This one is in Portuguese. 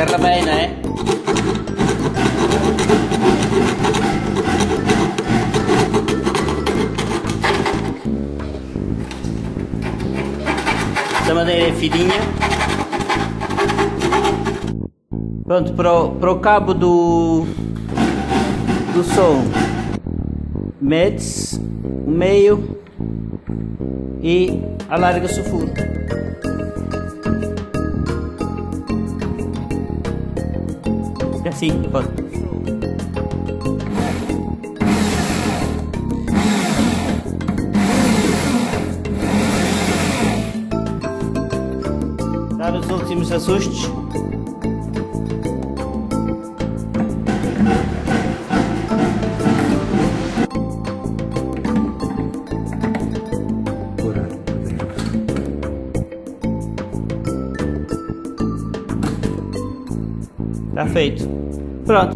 Encerra bem, não é? Esta madeira é fininha. Pronto, para o, para o cabo do, do som, metes o meio e alarga-se o furo. Assim, pode. Dar os últimos assustos. Está feito. Pronto.